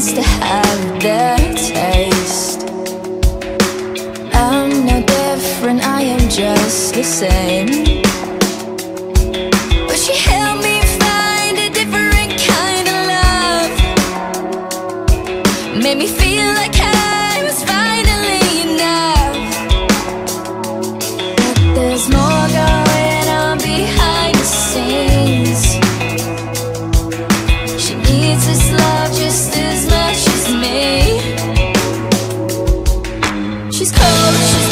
wants to have their taste. I'm no different, I am just the same. Made me feel like I cold.